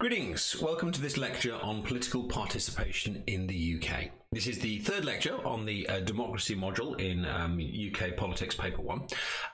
Greetings. Welcome to this lecture on political participation in the UK. This is the third lecture on the uh, democracy module in um, UK Politics Paper 1.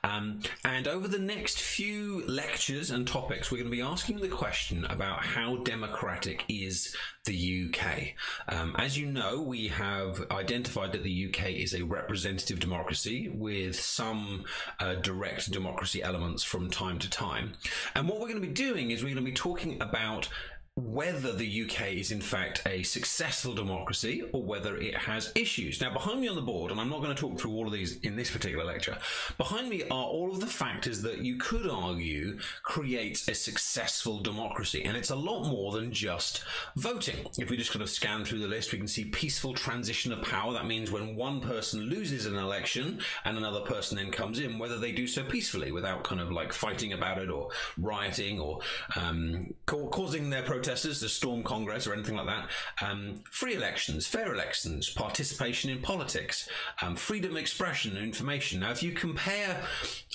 Um, and over the next few lectures and topics, we're going to be asking the question about how democratic is the UK. Um, as you know, we have identified that the UK is a representative democracy with some uh, direct democracy elements from time to time. And what we're going to be doing is we're going to be talking about whether the UK is in fact a successful democracy or whether it has issues. Now, behind me on the board, and I'm not going to talk through all of these in this particular lecture, behind me are all of the factors that you could argue creates a successful democracy. And it's a lot more than just voting. If we just kind of scan through the list, we can see peaceful transition of power. That means when one person loses an election and another person then comes in, whether they do so peacefully without kind of like fighting about it or rioting or um, ca- causing their protest protesters to storm Congress or anything like that. Um, free elections, fair elections, participation in politics, um, freedom of expression and information. Now, if you compare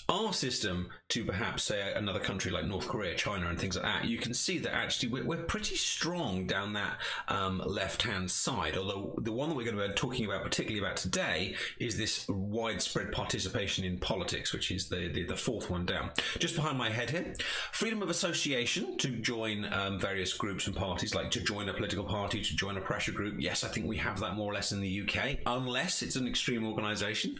our system to perhaps, say, another country like North Korea, China, and things like that, you can see that actually we're, we're pretty strong down that um, left hand side. Although the one that we're going to be talking about, particularly about today, is this widespread participation in politics, which is the, the, the fourth one down. Just behind my head here freedom of association to join um, various groups and parties, like to join a political party, to join a pressure group. Yes, I think we have that more or less in the UK, unless it's an extreme organisation.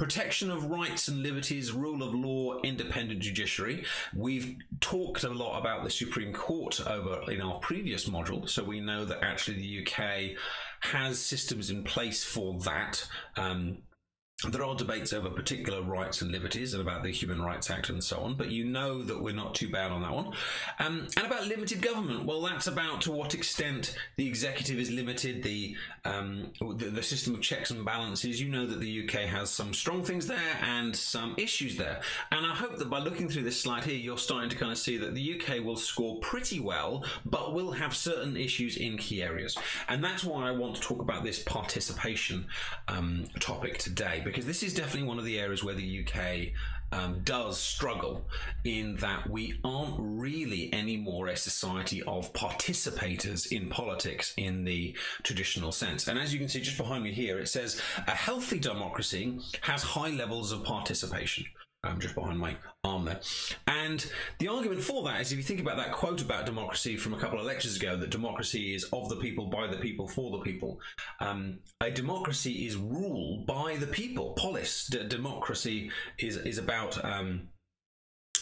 Protection of rights and liberties, rule of law, independent judiciary. We've talked a lot about the Supreme Court over in our previous module, so we know that actually the UK has systems in place for that. Um, there are debates over particular rights and liberties and about the Human Rights Act and so on, but you know that we're not too bad on that one. Um, and about limited government, well, that's about to what extent the executive is limited, the, um, the, the system of checks and balances. You know that the UK has some strong things there and some issues there. And I hope that by looking through this slide here, you're starting to kind of see that the UK will score pretty well, but will have certain issues in key areas. And that's why I want to talk about this participation um, topic today because this is definitely one of the areas where the UK um, does struggle in that we aren't really anymore a society of participators in politics in the traditional sense. And as you can see just behind me here, it says a healthy democracy has high levels of participation. I'm just behind my arm there. And the argument for that is if you think about that quote about democracy from a couple of lectures ago, that democracy is of the people, by the people, for the people. Um, a democracy is ruled by the people. Polis, d- democracy is, is about. Um,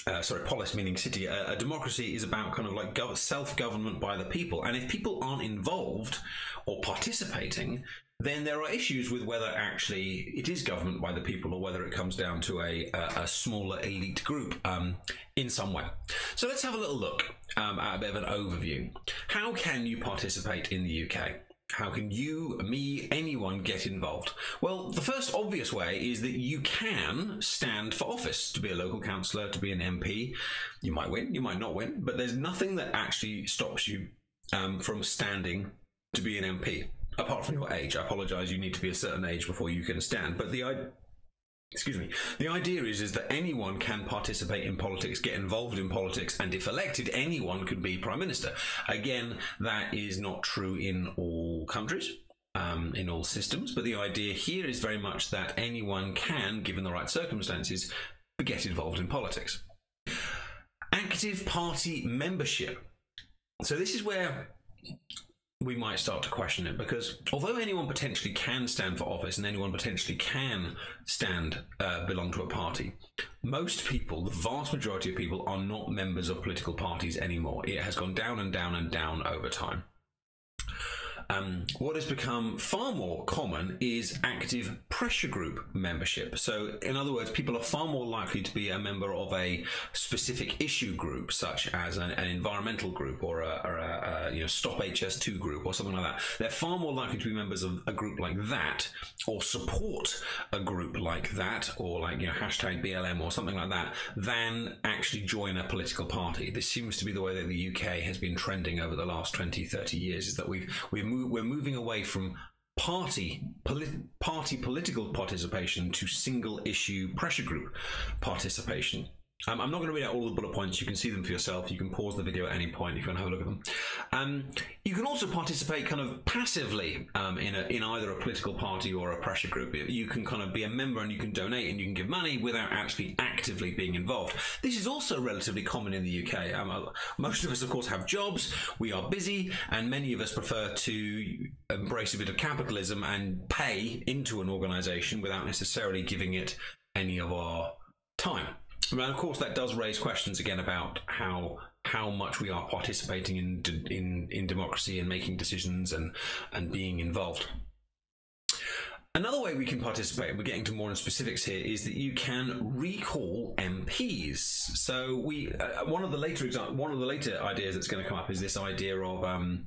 uh, sorry, polis meaning city. A, democracy is about kind of like self government by the people. And if people aren't involved or participating, then there are issues with whether actually it is government by the people or whether it comes down to a, a, a smaller elite group um, in some way. So let's have a little look um, at a bit of an overview. How can you participate in the UK? How can you, me, anyone get involved? Well, the first obvious way is that you can stand for office to be a local councillor, to be an MP. You might win, you might not win, but there's nothing that actually stops you um, from standing to be an MP apart from your age. I apologise. You need to be a certain age before you can stand. But the excuse me the idea is is that anyone can participate in politics get involved in politics and if elected anyone could be prime minister again that is not true in all countries um, in all systems but the idea here is very much that anyone can given the right circumstances get involved in politics active party membership so this is where we might start to question it because although anyone potentially can stand for office and anyone potentially can stand uh, belong to a party most people the vast majority of people are not members of political parties anymore. It has gone down and down and down over time um, what has become far more common is active pressure group membership. So, in other words, people are far more likely to be a member of a specific issue group, such as an, an environmental group or a, or a, a, you know Stop HS2 group or something like that. They're far more likely to be members of a group like that, or support a group like that, or like you know hashtag BLM or something like that, than actually join a political party. This seems to be the way that the UK has been trending over the last 20, 30 years. Is that we've we've moved we're moving away from party party political participation to single issue pressure group participation. Um, I'm not going to read out all the bullet points. You can see them for yourself. You can pause the video at any point if you want to have a look at them. Um, you can also participate kind of passively um, in, a, in either a political party or a pressure group. You can kind of be a member and you can donate and you can give money without actually actively being involved. This is also relatively common in the UK. Um, uh, most of us, of course, have jobs. We are busy, and many of us prefer to embrace a bit of capitalism and pay into an organisation without necessarily giving it any of our time. And of course, that does raise questions again about how how much we are participating in in in democracy and making decisions and and being involved. Another way we can participate, we're getting to more in specifics here, is that you can recall MPs. So we, uh, one of the later one of the later ideas that's going to come up is this idea of um,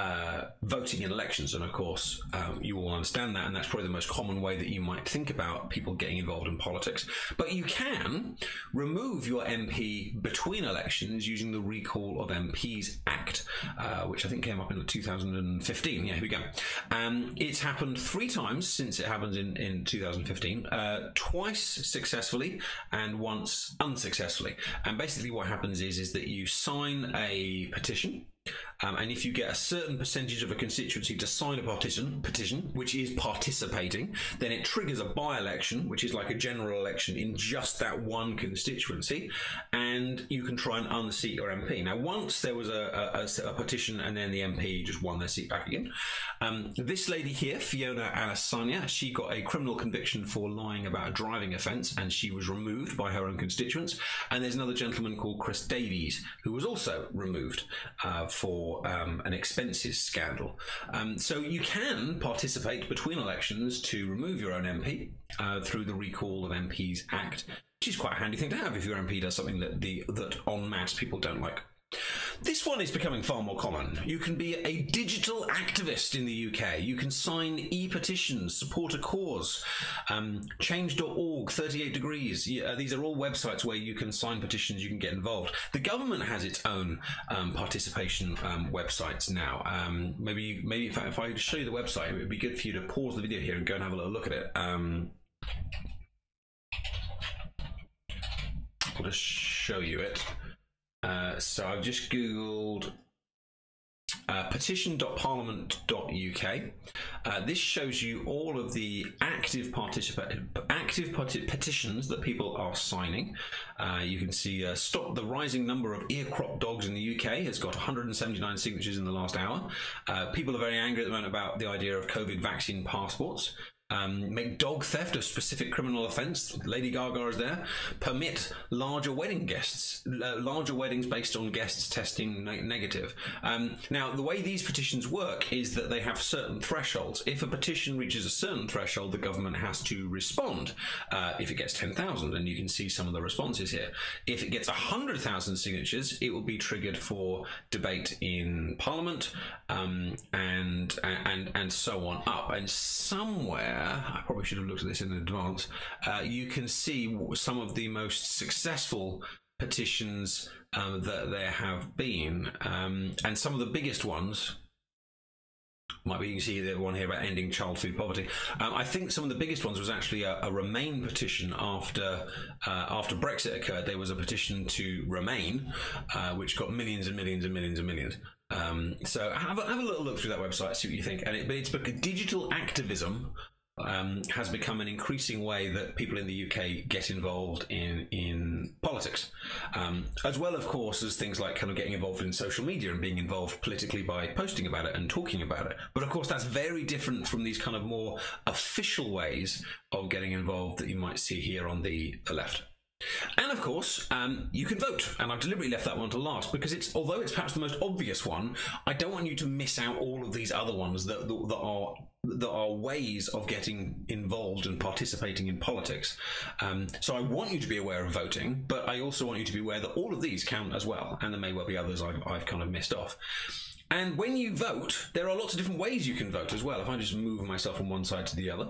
uh, voting in elections. And of course, um, you all understand that, and that's probably the most common way that you might think about people getting involved in politics. But you can remove your MP between elections using the Recall of MPs Act, uh, which I think came up in 2015. Yeah, here we go. Um, it's happened three times since it happened in, in 2015, uh, twice successfully and once unsuccessfully. And basically, what happens is, is that you sign a petition um, and if you get a certain percentage of a constituency to sign a petition, petition, which is participating, then it triggers a by-election, which is like a general election in just that one constituency, and you can try and unseat your MP. Now, once there was a, a, a petition, and then the MP just won their seat back again. Um, this lady here, Fiona Onasanya, she got a criminal conviction for lying about a driving offence, and she was removed by her own constituents. And there's another gentleman called Chris Davies who was also removed uh, for um, an expenses scandal. Um, so you can participate between elections to remove your own MP uh, through the Recall of MPs Act, which is quite a handy thing to have if your MP does something that the that en masse people don't like. This one is becoming far more common. You can be a digital activist in the UK. You can sign e-petitions, support a cause, um, change.org, 38 degrees. Yeah, these are all websites where you can sign petitions, you can get involved. The government has its own um, participation um, websites now. Um, maybe maybe if I, if I show you the website, it would be good for you to pause the video here and go and have a little look at it. Um, I'll just show you it. Uh, so I've just googled uh, petition.parliament.uk. Uh, this shows you all of the active active petitions that people are signing. Uh, you can see uh, stop the rising number of ear crop dogs in the UK has got 179 signatures in the last hour. Uh, people are very angry at the moment about the idea of COVID vaccine passports. Um, make dog theft a specific criminal offence. Lady Gaga is there. Permit larger wedding guests, uh, larger weddings based on guests testing ne- negative. Um, now, the way these petitions work is that they have certain thresholds. If a petition reaches a certain threshold, the government has to respond. Uh, if it gets 10,000, and you can see some of the responses here. If it gets 100,000 signatures, it will be triggered for debate in Parliament um, and, and, and so on up. And somewhere I probably should have looked at this in advance. Uh, you can see some of the most successful petitions um, that there have been, um, and some of the biggest ones. Might be you can see the one here about ending child food poverty. Um, I think some of the biggest ones was actually a, a Remain petition after uh, after Brexit occurred. There was a petition to Remain, uh, which got millions and millions and millions and millions. Um, so have a, have a little look through that website, see what you think. And it, but it's digital activism um, has become an increasing way that people in the UK get involved in in politics, um, as well, of course, as things like kind of getting involved in social media and being involved politically by posting about it and talking about it. But of course, that's very different from these kind of more official ways of getting involved that you might see here on the, the left. And of course, um, you can vote, and I've deliberately left that one to last because it's although it's perhaps the most obvious one, I don't want you to miss out all of these other ones that that, that are that are ways of getting involved and participating in politics. Um, so I want you to be aware of voting, but I also want you to be aware that all of these count as well, and there may well be others I've, I've kind of missed off. And when you vote, there are lots of different ways you can vote as well. If I just move myself from one side to the other,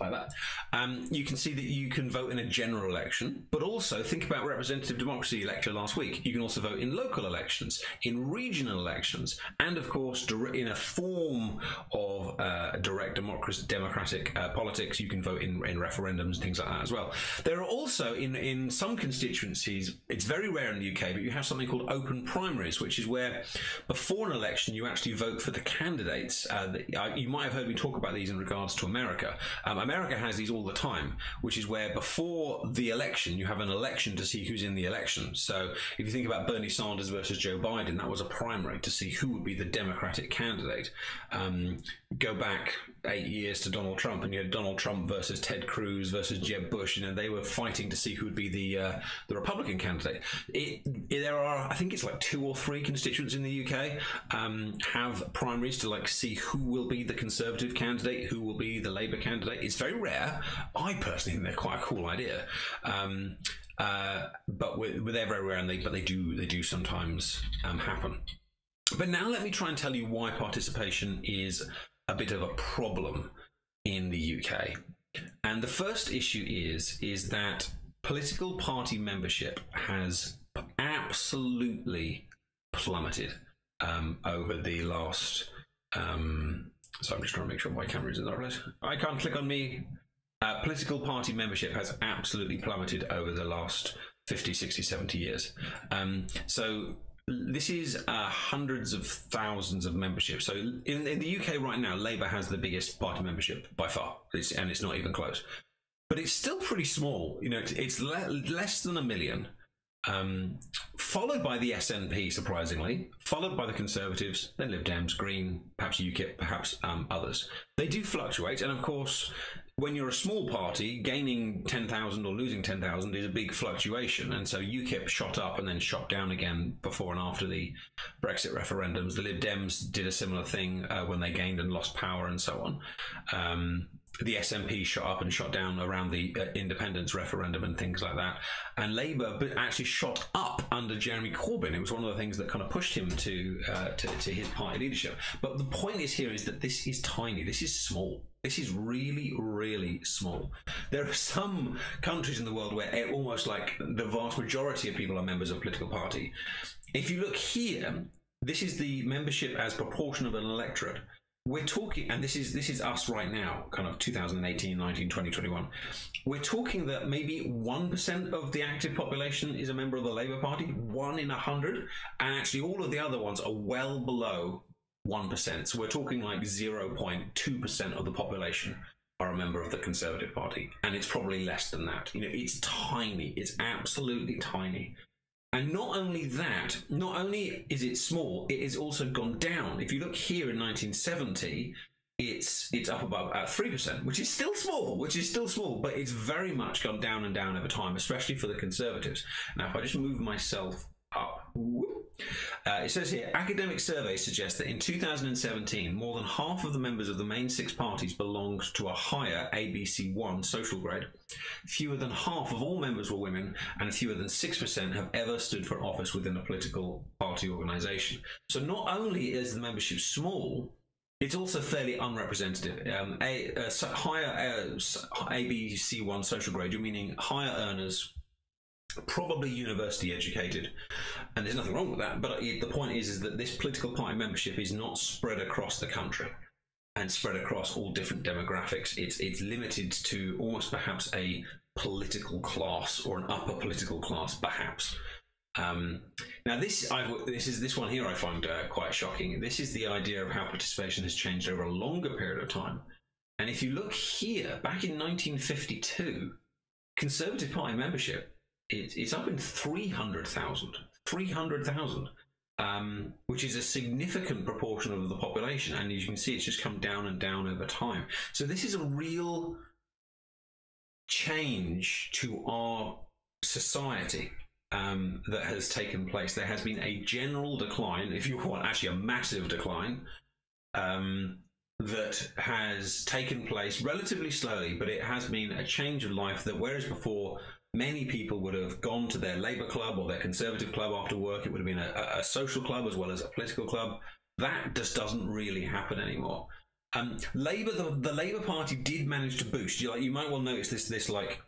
like that, um, you can see that you can vote in a general election, but also think about representative democracy lecture last week. You can also vote in local elections, in regional elections, and of course, in a form of uh, direct democracy, democratic uh, politics, you can vote in, in referendums and things like that as well. There are also in in some constituencies, it's very rare in the UK, but you have something called open primaries, which is where before an election you actually vote for the candidates. Uh, that, uh, you might have heard me talk about these in regards to America. Um, America has these all the time, which is where before the election you have an election to see who's in the election. So if you think about Bernie Sanders versus Joe Biden, that was a primary to see who would be the Democratic candidate. Um, go back eight years to Donald Trump, and you had Donald Trump versus Ted Cruz versus Jeb Bush. Know, they were fighting to see who would be the uh, the Republican candidate. It, it, there are, I think it's like two or three constituents in the UK um, have primaries to like see who will be the Conservative candidate, who will be the Labour candidate. It's very rare. I personally think they're quite a cool idea. Um, uh, but we're, they're very rare, and they but they do they do sometimes um, happen. But now let me try and tell you why participation is a bit of a problem in the UK. And the first issue is is that political party membership has absolutely plummeted um, over the last. Um, so I'm just trying to make sure my camera is in the right place. I can't click on me. Uh, political party membership has absolutely plummeted over the last 50, 60, 70 years. Um, so this is uh, hundreds of thousands of memberships. So in, in, the UK right now, Labour has the biggest party membership by far, it's, and it's not even close. But it's still pretty small. You know, it's, it's le- less than a million. Um, followed by the SNP, surprisingly, followed by the Conservatives, then Lib Dems, Green, perhaps UKIP, perhaps um, others. They do fluctuate, and of course, when you're a small party, gaining 10,000 or losing 10,000 is a big fluctuation. And so UKIP shot up and then shot down again before and after the Brexit referendums. The Lib Dems did a similar thing uh, when they gained and lost power and so on. Um, the SNP shot up and shot down around the uh, independence referendum and things like that. And Labour actually shot up under Jeremy Corbyn. It was one of the things that kind of pushed him to, uh, to, to his party leadership. But the point is here is that this is tiny. This is small. This is really, really small. There are some countries in the world where almost like the vast majority of people are members of a political party. If you look here, this is the membership as proportion of an electorate we're talking and this is this is us right now kind of 2018 19 20 21 we're talking that maybe 1% of the active population is a member of the labour party 1 in a 100 and actually all of the other ones are well below 1% so we're talking like 0.2% of the population are a member of the conservative party and it's probably less than that you know it's tiny it's absolutely tiny and not only that, not only is it small, it has also gone down. If you look here in 1970, it's it's up above at three percent, which is still small, which is still small, but it's very much gone down and down over time, especially for the Conservatives. Now, if I just move myself. Uh, it says here academic surveys suggest that in 2017, more than half of the members of the main six parties belonged to a higher ABC1 social grade. Fewer than half of all members were women, and fewer than 6% have ever stood for office within a political party organisation. So not only is the membership small, it's also fairly unrepresentative. Um, a, a, higher uh, ABC1 social grade, you're meaning higher earners probably university educated, and there's nothing wrong with that. But the point is, is that this political party membership is not spread across the country and spread across all different demographics. It's it's limited to almost perhaps a political class or an upper political class, perhaps. Um, now, this i this is this one here I find uh, quite shocking. This is the idea of how participation has changed over a longer period of time. And if you look here, back in 1952, Conservative Party membership it, it's up in 300,000. 300,000. Um, which is a significant proportion of the population. And as you can see, it's just come down and down over time. So this is a real change to our society um, that has taken place. There has been a general decline, if you want, actually a massive decline, um, that has taken place relatively slowly, but it has been a change of life that whereas before many people would have gone to their Labour club or their Conservative club after work. It would have been a, a, social club as well as a political club. That just doesn't really happen anymore. Um, Labour, the, the Labour Party did manage to boost. You like, you might well notice this, this like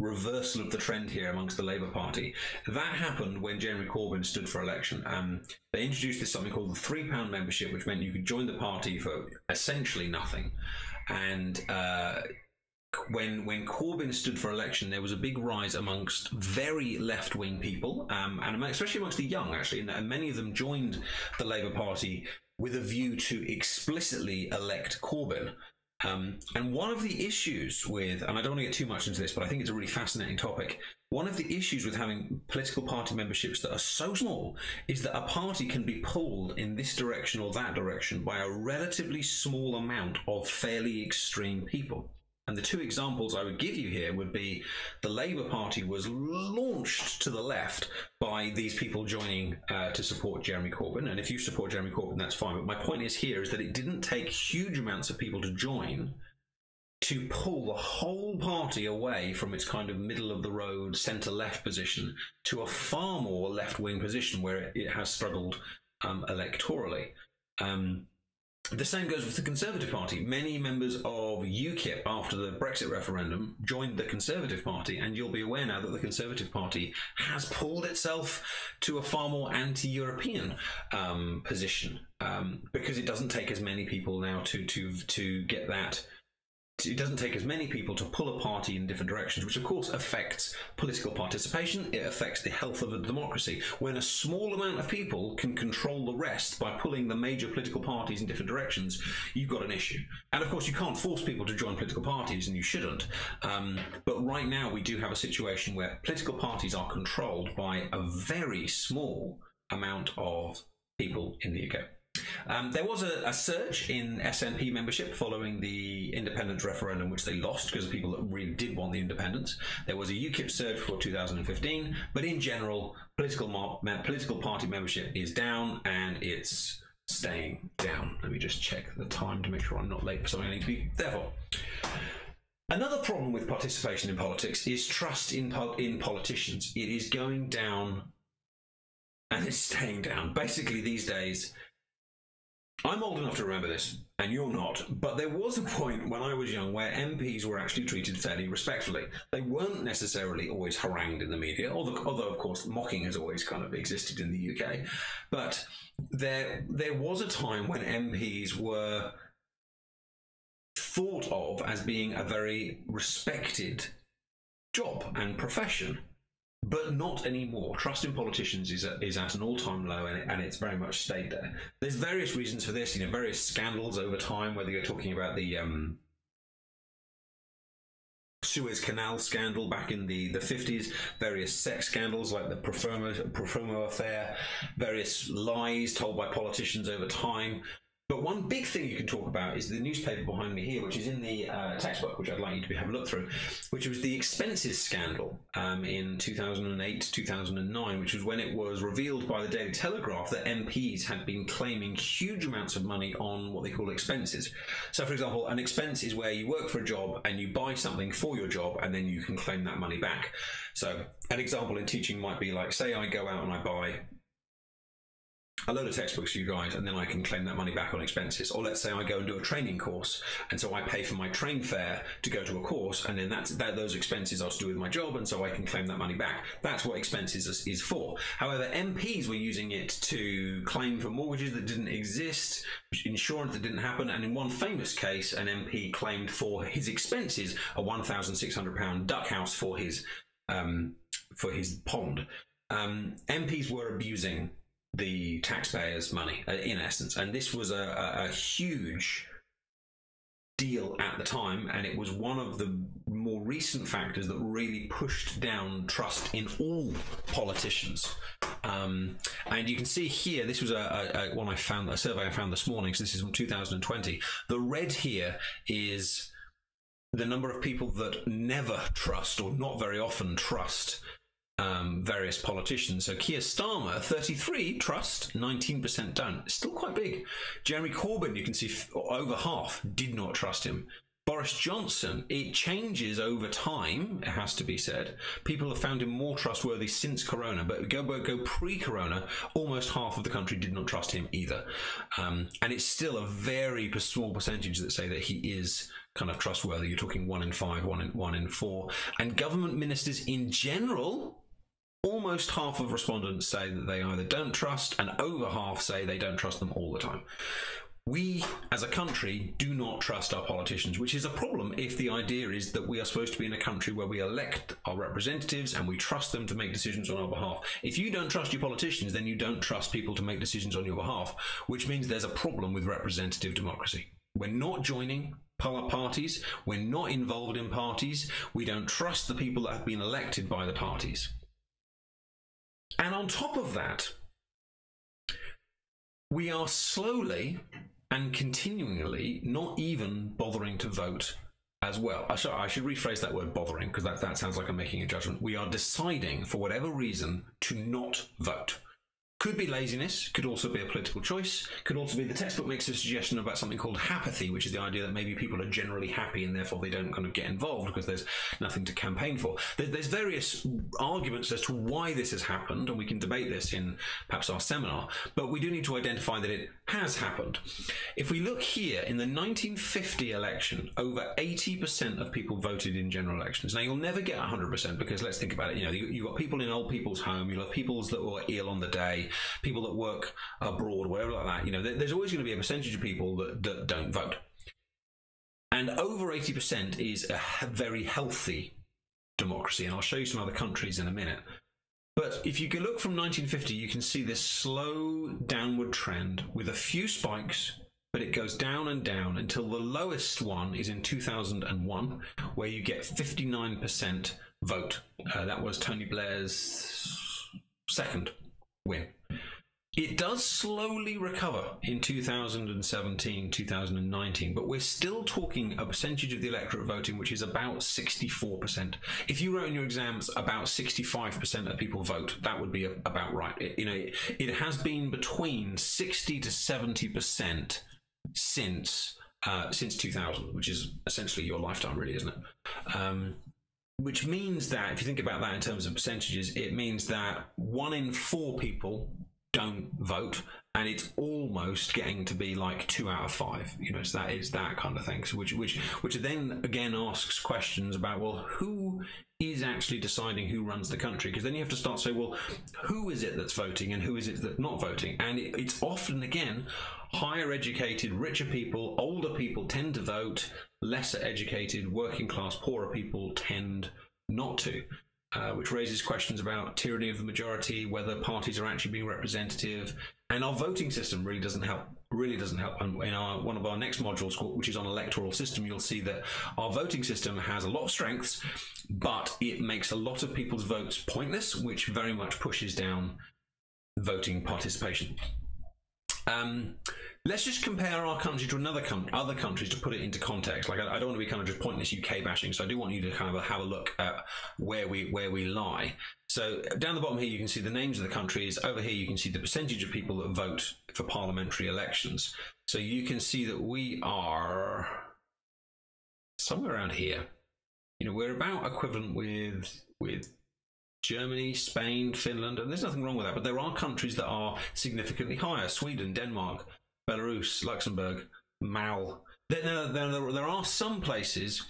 reversal of the trend here amongst the Labour Party. That happened when Jeremy Corbyn stood for election. Um, they introduced this something called the three pound membership, which meant you could join the party for essentially nothing. And uh, when when Corbyn stood for election, there was a big rise amongst very left wing people, um, and especially amongst the young, actually, and, many of them joined the Labour Party with a view to explicitly elect Corbyn. Um, and one of the issues with, and I don't want to get too much into this, but I think it's a really fascinating topic. One of the issues with having political party memberships that are so small is that a party can be pulled in this direction or that direction by a relatively small amount of fairly extreme people. And the two examples I would give you here would be the Labour Party was launched to the left by these people joining uh, to support Jeremy Corbyn. And if you support Jeremy Corbyn, that's fine. But my point is here is that it didn't take huge amounts of people to join to pull the whole party away from its kind of middle of the road centre left position to a far more left wing position where it, has struggled um, electorally. Um, the same goes with the Conservative Party. Many members of UKIP after the Brexit referendum joined the Conservative Party, and you'll be aware now that the Conservative Party has pulled itself to a far more anti European um, position um, because it doesn't take as many people now to, to, to get that it doesn't take as many people to pull a party in different directions, which of course affects political participation. It affects the health of a democracy. When a small amount of people can control the rest by pulling the major political parties in different directions, you've got an issue. And of course, you can't force people to join political parties, and you shouldn't. Um, but right now, we do have a situation where political parties are controlled by a very small amount of people in the UK. Um, there was a, a, surge in SNP membership following the independence referendum, which they lost because of people that really did want the independence. There was a UKIP surge for 2015, but in general, political political party membership is down and it's staying down. Let me just check the time to make sure I'm not late for something I need to be there for. Another problem with participation in politics is trust in in politicians. It is going down and it's staying down. Basically, these days, I'm old enough to remember this, and you're not, but there was a point when I was young where MPs were actually treated fairly respectfully. They weren't necessarily always harangued in the media, although, although of course mocking has always kind of existed in the UK. But there, there was a time when MPs were thought of as being a very respected job and profession but not anymore. Trust in politicians is at, is at an all time low, and, and it's very much stayed there. There's various reasons for this. You know, various scandals over time. Whether you're talking about the um, Suez Canal scandal back in the, the 50s, various sex scandals like the Profumo, Profumo affair, various lies told by politicians over time, but one big thing you can talk about is the newspaper behind me here, which is in the uh, textbook, which I'd like you to have a look through, which was the expenses scandal um, in 2008 2009, which was when it was revealed by the Daily Telegraph that MPs had been claiming huge amounts of money on what they call expenses. So, for example, an expense is where you work for a job and you buy something for your job and then you can claim that money back. So, an example in teaching might be like, say, I go out and I buy a load of textbooks for you guys and then I can claim that money back on expenses. Or let's say I go and do a training course and so I pay for my train fare to go to a course and then that's that those expenses are to do with my job and so I can claim that money back. That's what expenses is, is for. However, MPs were using it to claim for mortgages that didn't exist, insurance that didn't happen, and in one famous case, an MP claimed for his expenses a £1,600 duck house for his um, for his pond. Um, MPs were abusing the taxpayers' money, uh, in essence. And this was a, a, a, huge deal at the time, and it was one of the more recent factors that really pushed down trust in all politicians. Um, and you can see here, this was a, a, one I found, a survey I found this morning. So this is from 2020. The red here is the number of people that never trust or not very often trust um, various politicians. So Keir Starmer, 33 trust, 19% don't. Still quite big. Jeremy Corbyn, you can see over half did not trust him. Boris Johnson, it changes over time, it has to be said. People have found him more trustworthy since Corona, but go, go pre Corona, almost half of the country did not trust him either. Um, and it's still a very small percentage that say that he is kind of trustworthy. You're talking one in five, one in, one in four. And government ministers in general, almost half of respondents say that they either don't trust, and over half say they don't trust them all the time we as a country do not trust our politicians, which is a problem if the idea is that we are supposed to be in a country where we elect our representatives and we trust them to make decisions on our behalf. If you don't trust your politicians, then you don't trust people to make decisions on your behalf, which means there's a problem with representative democracy. We're not joining parties, we're not involved in parties, we don't trust the people that have been elected by the parties. And on top of that, we are slowly and continually not even bothering to vote as well. Uh, I should, I should rephrase that word bothering because that, that sounds like I'm making a judgment. We are deciding, for whatever reason, to not vote. Could be laziness, could also be a political choice, could also be the textbook makes a suggestion about something called apathy, which is the idea that maybe people are generally happy and therefore they don't kind of get involved because there's nothing to campaign for. There's various arguments as to why this has happened, and we can debate this in perhaps our seminar, but we do need to identify that it has happened. If we look here, in the 1950 election, over 80% of people voted in general elections. Now, you'll never get 100% because let's think about it. You know, you've got people in old people's home, you'll have people that were ill on the day, people that work abroad, whatever like that. You know, there's always going to be a percentage of people that, that don't vote. And over 80% is a very healthy democracy. And I'll show you some other countries in a minute. But if you can look from 1950, you can see this slow downward trend with a few spikes, but it goes down and down until the lowest one is in 2001, where you get 59% vote. Uh, that was Tony Blair's second win. It does slowly recover in 2017, 2019, but we're still talking a percentage of the electorate voting which is about 64%. If you wrote in your exams about 65% of people vote, that would be about right. It, you know, it, it has been between 60 to 70% since uh, since 2000, which is essentially your lifetime, really, isn't it? Um, which means that if you think about that in terms of percentages, it means that one in four people don't vote and it's almost getting to be like two out of five you know so that is that kind of thing. So which which which then again asks questions about well who is actually deciding who runs the country? Because then you have to start saying well who is it that's voting and who is it that's not voting? And it, it's often again higher educated richer people older people tend to vote lesser educated working class poorer people tend not to uh, which raises questions about tyranny of the majority, whether parties are actually being representative, and our voting system really doesn't help. Really doesn't help. And in our, one of our next modules, which is on electoral system, you'll see that our voting system has a lot of strengths, but it makes a lot of people's votes pointless, which very much pushes down voting participation. Um, let's just compare our country to another com- other countries to put it into context. Like I, I, don't want to be kind of just pointless UK bashing, so I do want you to kind of have a look at where we where we lie. So down the bottom here, you can see the names of the countries. Over here, you can see the percentage of people that vote for parliamentary elections. So you can see that we are somewhere around here. You know, we're about equivalent with with Germany, Spain, Finland, and there's nothing wrong with that. But there are countries that are significantly higher: Sweden, Denmark, Belarus, Luxembourg, Mal, there, there, there, are some places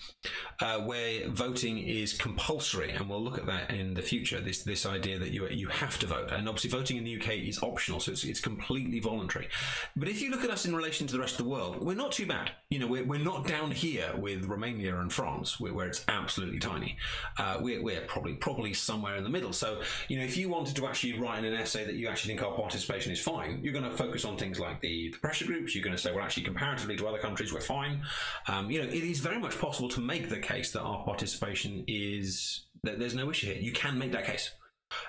uh, where voting is compulsory, and we'll look at that in the future. This this idea that you you have to vote, and obviously voting in the UK is optional, so it's, it's completely voluntary. But if you look at us in relation to the rest of the world, we're not too bad. You know, we're, we're not down here with Romania and France, where, where it's absolutely tiny. Uh, we're, we're probably probably somewhere in the middle. So you know, if you wanted to actually write in an essay that you actually think our participation is fine, you're going to focus on things like the, the pressure groups. You're going to say, well, actually, comparatively to other countries, we're fine. Um, you know, it is very much possible to make the case that our participation is that there's no issue here. You can make that case.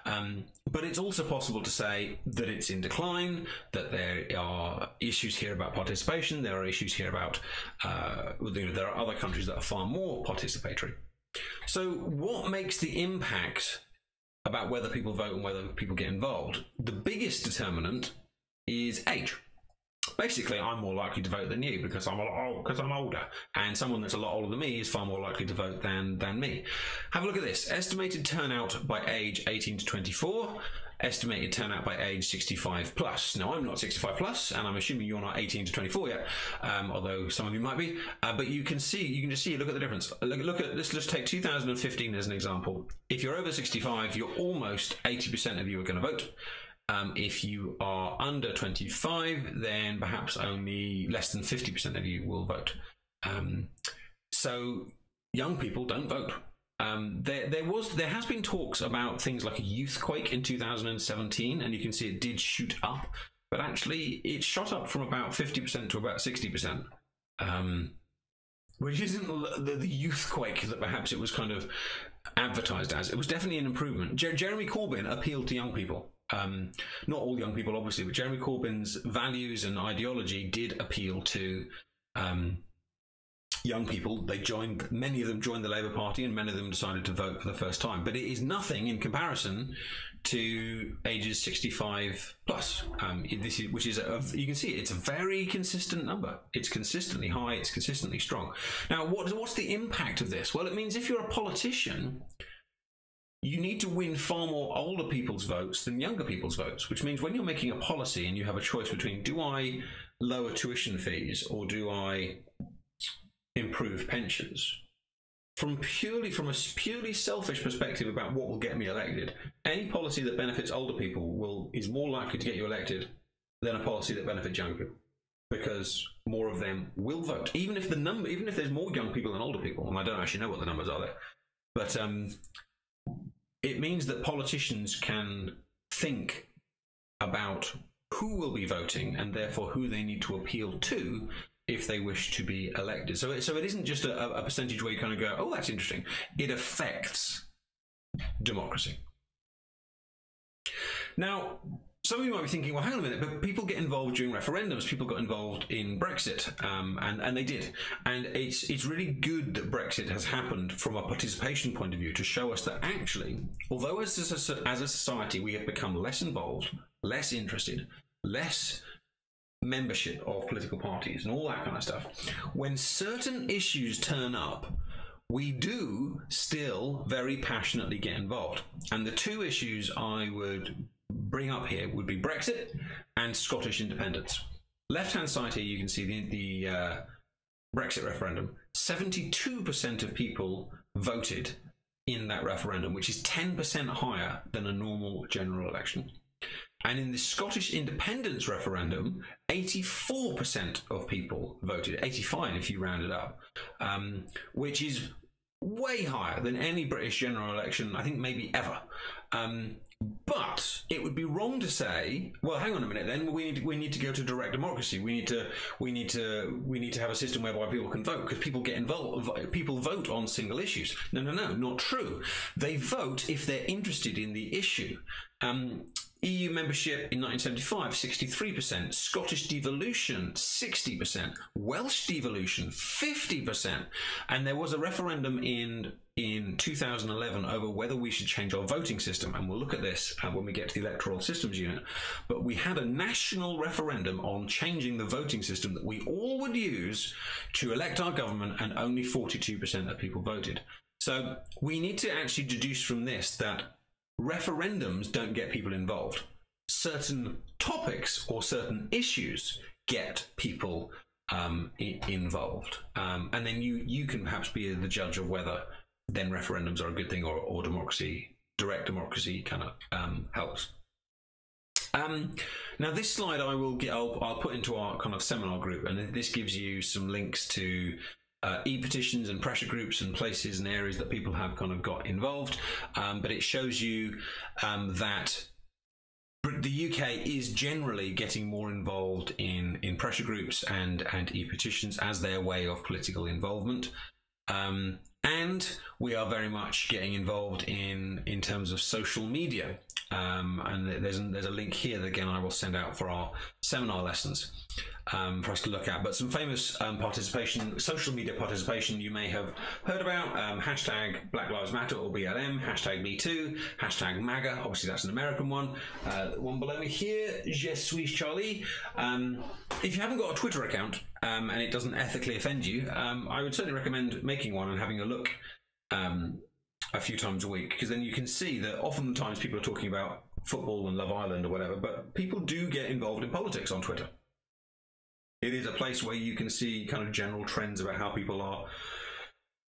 Um, but it's also possible to say that it's in decline, that there are issues here about participation, there are issues here about, uh, you know, there are other countries that are far more participatory. So, what makes the impact about whether people vote and whether people get involved? The biggest determinant is age. Basically, I'm more likely to vote than you because I'm a lot because I'm older, and someone that's a lot older than me is far more likely to vote than than me. Have a look at this estimated turnout by age 18 to 24 estimated turnout by age 65 plus. Now, I'm not 65 plus, and I'm assuming you're not 18 to 24 yet, um, although some of you might be. Uh, but you can see, you can just see, look at the difference. Look, look at let's just take 2015 as an example. If you're over 65, you're almost 80% of you are going to vote. Um, if you are under 25, then perhaps only less than 50% of you will vote. Um, so young people don't vote. Um, there, there was, there has been talks about things like a youthquake in 2017, and you can see it did shoot up, but actually it shot up from about 50% to about 60%. Um, which isn't the, the youthquake that perhaps it was kind of advertised as. It was definitely an improvement. Jer- Jeremy Corbyn appealed to young people. Um, not all young people, obviously, but Jeremy Corbyn's values and ideology did appeal to um, young people. They joined, many of them joined the Labour Party, and many of them decided to vote for the first time. But it is nothing in comparison to ages 65 plus. Um, this is, which is, a, you can see it's a very consistent number. It's consistently high. It's consistently strong. Now, what, what's the impact of this? Well, it means if you're a politician, you need to win far more older people's votes than younger people's votes, which means when you're making a policy and you have a choice between do I lower tuition fees or do I improve pensions, from purely from a purely selfish perspective about what will get me elected, any policy that benefits older people will is more likely to get you elected than a policy that benefits young people because more of them will vote. Even if the number even if there's more young people than older people and i don't actually know what the numbers are there but um, it means that politicians can think about who will be voting and therefore who they need to appeal to if they wish to be elected. So, so it isn't just a, a percentage where you kind of go, oh, that's interesting. It affects democracy. Now, some of you might be thinking, well, hang on a minute, but people get involved during referendums. People got involved in Brexit, um, and and they did. And it's it's really good that Brexit has happened from a participation point of view to show us that actually, although as a, as a society we have become less involved, less interested, less membership of political parties and all that kind of stuff. When certain issues turn up, we do still very passionately get involved. And the two issues I would bring up here would be Brexit and Scottish independence. Left hand side here, you can see the, the uh, Brexit referendum. 72% of people voted in that referendum, which is 10% higher than a normal general election. And in the Scottish independence referendum, 84% of people voted, 85 if you round it up, um, which is way higher than any British general election, I think maybe ever. Um, but it would be wrong to say, well, hang on a minute. Then we need to, we need to go to direct democracy. We need to we need to we need to have a system whereby people can vote because people get involved. People vote on single issues. No, no, no, not true. They vote if they're interested in the issue. Um, EU membership in 1975, 63%. Scottish devolution, 60%. Welsh devolution, 50%. And there was a referendum in in 2011 over whether we should change our voting system. And we'll look at this uh, when we get to the electoral systems unit. But we had a national referendum on changing the voting system that we all would use to elect our government, and only 42% of people voted. So we need to actually deduce from this that referendums don't get people involved. Certain topics or certain issues get people um, involved, um, and then you you can perhaps be the judge of whether then referendums are a good thing or, or democracy, direct democracy, kind of um, helps. Um, now, this slide I will get, I'll, I'll put into our kind of seminar group, and this gives you some links to uh, e-petitions and pressure groups and places and areas that people have kind of got involved. Um, but it shows you um, that the UK is generally getting more involved in, in pressure groups and, and e-petitions as their way of political involvement. Um, and we are very much getting involved in, in terms of social media. Um, and there's there's a link here that again I will send out for our seminar lessons um, for us to look at. But some famous um, participation, social media participation you may have heard about. Um, hashtag Black Lives Matter or BLM, hashtag Me Too, hashtag MAGA, obviously that's an American one. Uh, one below me here, Je suis Charlie. Um, if you haven't got a Twitter account um, and it doesn't ethically offend you, um, I would certainly recommend making one and having a look a few times a week because then you can see that oftentimes people are talking about football and Love Island or whatever, but people do get involved in politics on Twitter. It is a place where you can see kind of general trends about how people are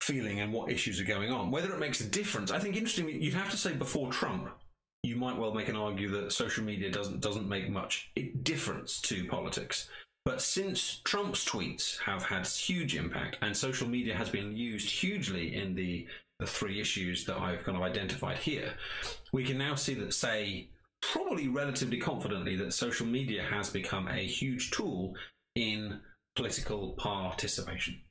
feeling and what issues are going on. Whether it makes a difference, I think interestingly, you'd have to say before Trump, you might well make an argue that social media doesn't doesn't make much difference to politics. But since Trump's tweets have had huge impact and social media has been used hugely in the the three issues that I've kind of identified here, we can now see that, say, probably relatively confidently, that social media has become a huge tool in political participation.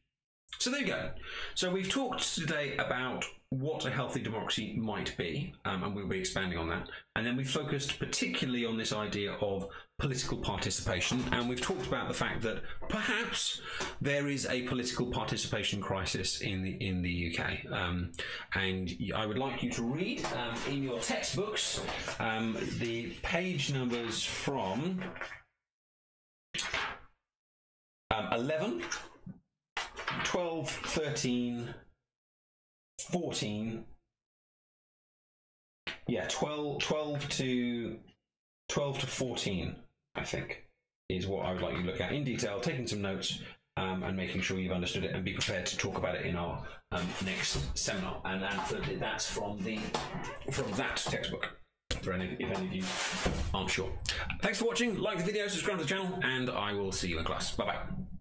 So there you go. So we've talked today about what a healthy democracy might be, um, and we'll be expanding on that. And then we focused particularly on this idea of political participation, and we've talked about the fact that perhaps there is a political participation crisis in the in the UK. Um, and I would like you to read um, in your textbooks um, the page numbers from um, 11, 12, 13. 14 yeah 12 12 to 12 to 14 i think is what i would like you to look at in detail taking some notes um, and making sure you've understood it and be prepared to talk about it in our um, next seminar. And, and that's from the from that textbook for any if any of you aren't sure. Thanks for watching like the video subscribe to the channel and i will see you in class. Bye bye